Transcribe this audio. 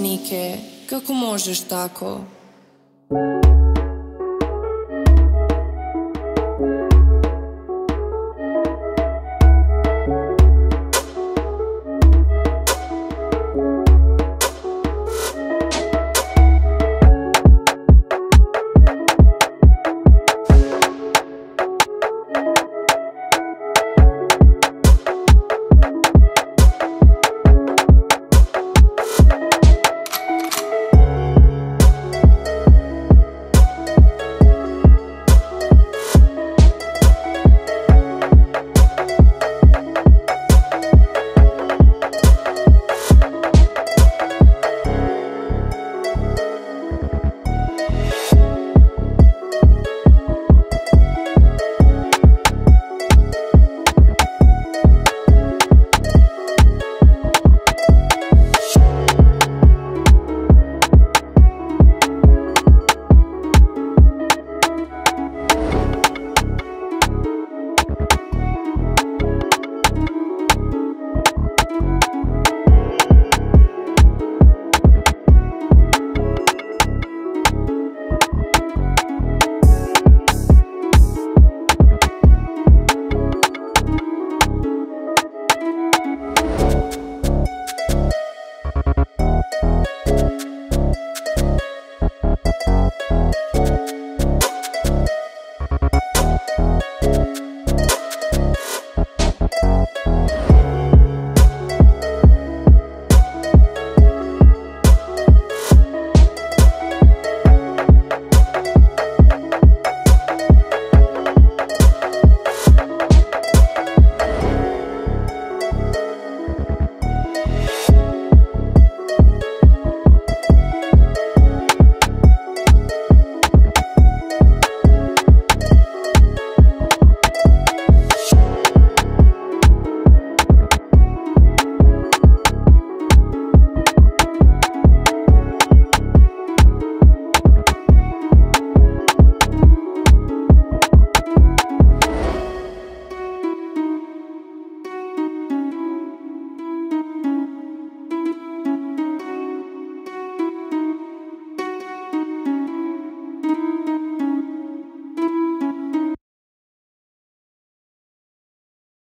Nike, kako možeš tako?